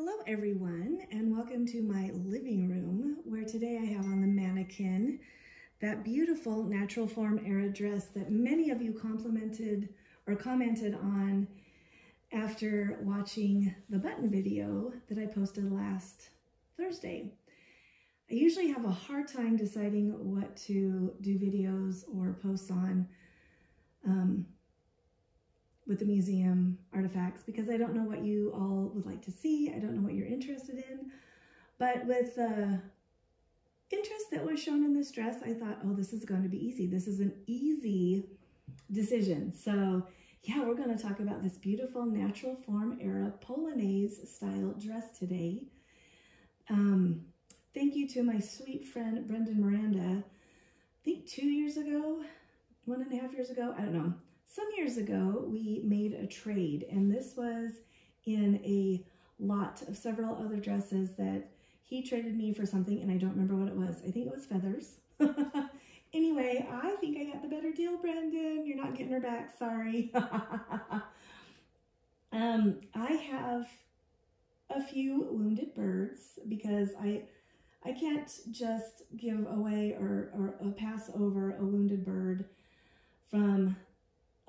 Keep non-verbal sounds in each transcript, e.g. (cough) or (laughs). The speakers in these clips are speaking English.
Hello everyone and welcome to my living room where today I have on the mannequin that beautiful natural form era dress that many of you complimented or commented on after watching the button video that I posted last Thursday. I usually have a hard time deciding what to do videos or posts on um, with the museum artifacts because I don't know what you all would like to see. I don't know what you're interested in. But with the interest that was shown in this dress, I thought, oh, this is going to be easy. This is an easy decision. So yeah, we're going to talk about this beautiful natural form era Polonaise style dress today. Um, thank you to my sweet friend Brendan Miranda. I think two years ago, one and a half years ago, I don't know, some years ago, we made a trade, and this was in a lot of several other dresses that he traded me for something, and I don't remember what it was. I think it was feathers. (laughs) anyway, I think I got the better deal, Brendan. You're not getting her back. Sorry. (laughs) um, I have a few wounded birds because I I can't just give away or, or pass over a wounded bird from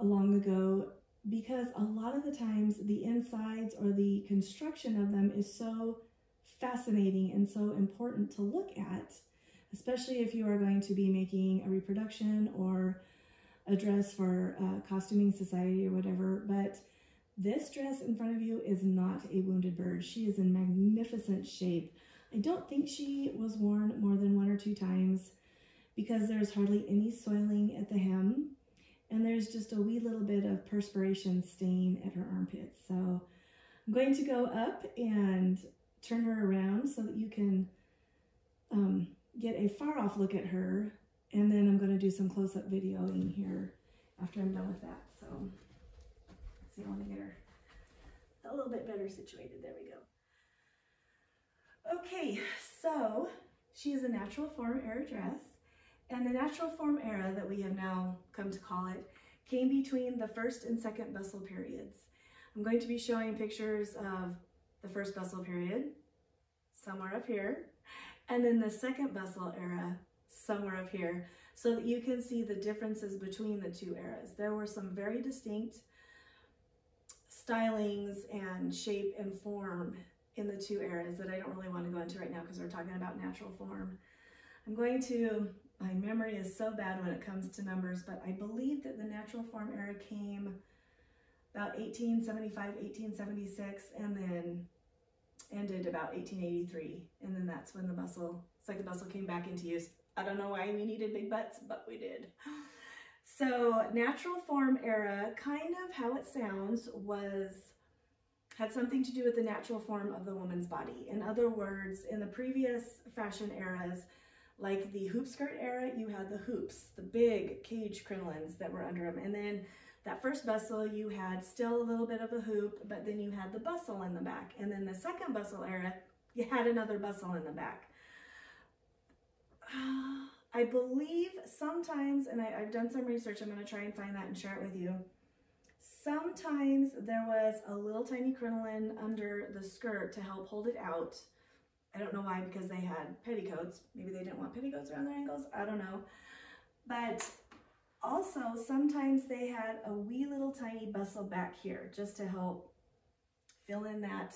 long ago because a lot of the times the insides or the construction of them is so fascinating and so important to look at, especially if you are going to be making a reproduction or a dress for a costuming society or whatever. But this dress in front of you is not a wounded bird. She is in magnificent shape. I don't think she was worn more than one or two times because there's hardly any soiling at the hem and there's just a wee little bit of perspiration stain at her armpits. So I'm going to go up and turn her around so that you can um, get a far off look at her. And then I'm going to do some close-up videoing here after I'm done with that. So let's see, I want to get her a little bit better situated. There we go. Okay, so she is a natural form era dress. And the natural form era that we have now come to call it came between the first and second bustle periods. I'm going to be showing pictures of the first bustle period, somewhere up here, and then the second bustle era, somewhere up here, so that you can see the differences between the two eras. There were some very distinct stylings and shape and form in the two eras that I don't really want to go into right now because we're talking about natural form. I'm going to my memory is so bad when it comes to numbers, but I believe that the natural form era came about 1875, 1876, and then ended about 1883. And then that's when the bustle, it's like the bustle came back into use. I don't know why we needed big butts, but we did. So natural form era, kind of how it sounds, was had something to do with the natural form of the woman's body. In other words, in the previous fashion eras, like the hoop skirt era, you had the hoops, the big cage crinolines that were under them. And then that first bustle, you had still a little bit of a hoop, but then you had the bustle in the back. And then the second bustle era, you had another bustle in the back. (sighs) I believe sometimes, and I, have done some research, I'm going to try and find that and share it with you. Sometimes there was a little tiny crinoline under the skirt to help hold it out. I don't know why, because they had petticoats. Maybe they didn't want petticoats around their ankles. I don't know. But also, sometimes they had a wee little tiny bustle back here just to help fill in that,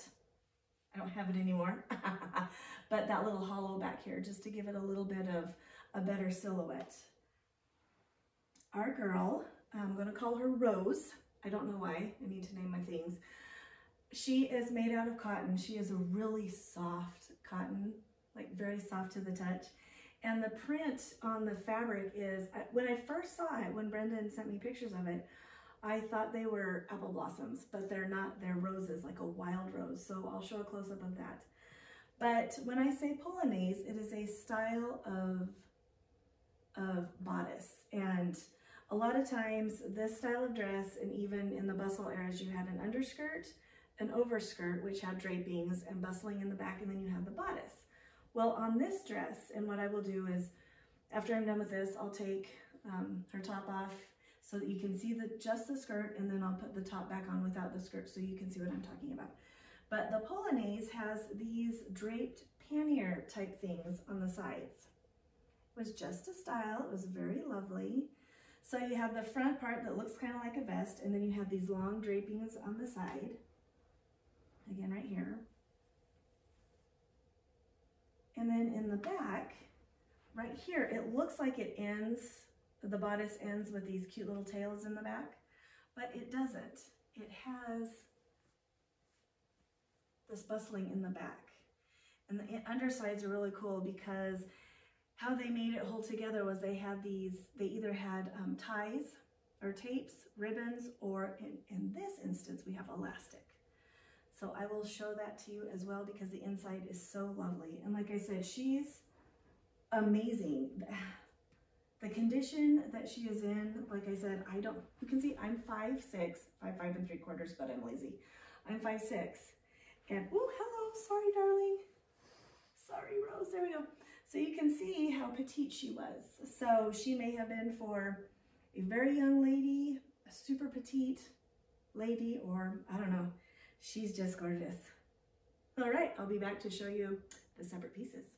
I don't have it anymore, (laughs) but that little hollow back here just to give it a little bit of a better silhouette. Our girl, I'm going to call her Rose. I don't know why. I need to name my things. She is made out of cotton. She is a really soft cotton, like very soft to the touch. And the print on the fabric is, when I first saw it, when Brendan sent me pictures of it, I thought they were apple blossoms, but they're not, they're roses, like a wild rose. So I'll show a close-up of that. But when I say Polonaise, it is a style of, of bodice. And a lot of times this style of dress, and even in the bustle eras, you had an underskirt an overskirt, which had drapings and bustling in the back, and then you have the bodice. Well, on this dress, and what I will do is, after I'm done with this, I'll take um, her top off so that you can see the just the skirt, and then I'll put the top back on without the skirt so you can see what I'm talking about. But the Polonaise has these draped pannier type things on the sides. It was just a style, it was very lovely. So you have the front part that looks kind of like a vest, and then you have these long drapings on the side. Again, right here. And then in the back, right here, it looks like it ends, the bodice ends with these cute little tails in the back, but it doesn't. It has this bustling in the back. And the undersides are really cool because how they made it hold together was they had these, they either had um, ties or tapes, ribbons, or in, in this instance, we have elastic. So I will show that to you as well because the inside is so lovely. And like I said, she's amazing. (sighs) The condition that she is in, like I said, I don't, you can see I'm five six, five five and three quarters, but I'm lazy. I'm five six. And, oh, hello, sorry, darling. Sorry, Rose, there we go. So you can see how petite she was. So she may have been for a very young lady, a super petite lady, or I don't know. She's just gorgeous. All right, I'll be back to show you the separate pieces.